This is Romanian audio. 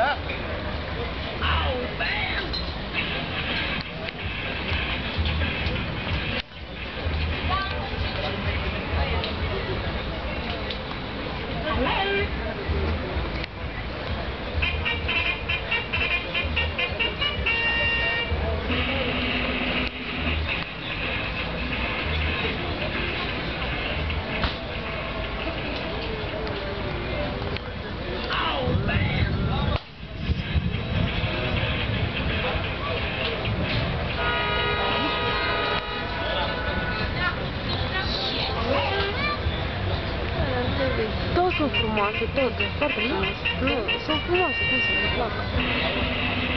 up. sunt frumoase, toate, foarte frumoase. Nu, sunt frumoase, cum să ne placă.